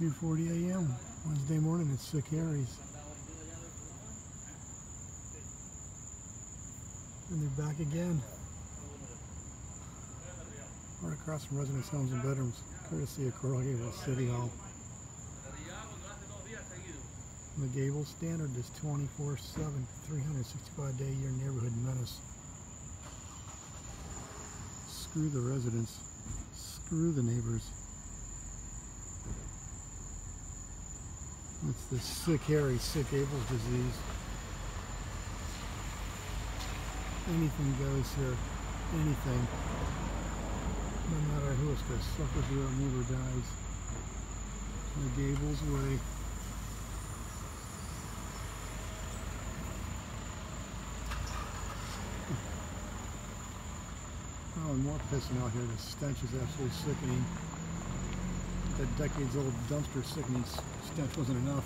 2.40 a.m. Wednesday morning at Sick Harry's. And they're back again. Right across from residence homes and bedrooms, courtesy of Coral Gables City Hall. The Gables Standard is 24-7, 365 day a year neighborhood menace. Screw the residents. Screw the neighbors. It's the sick Harry, sick Gables disease. Anything goes here. Anything. No matter who it's gonna sucker through our neighbor dies. The Gables way. Oh, and more pissing out here. The stench is absolutely sickening. That decades old dumpster sickening s- stench wasn't enough.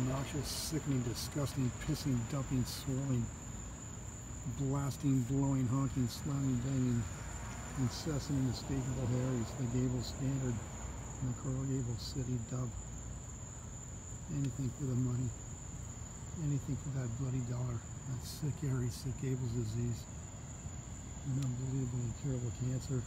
Obnoxious, sickening, disgusting, pissing, dumping, swirling, blasting, blowing, honking, slamming, banging, incessant, inescapable Harry's, the Gable Standard, and the Coral Gables City Dub. Anything for the money. Anything for that bloody dollar. That sick Harry, sick Gables disease. An unbelievable terrible cancer.